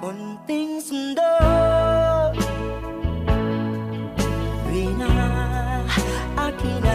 konting sundo Rina, akin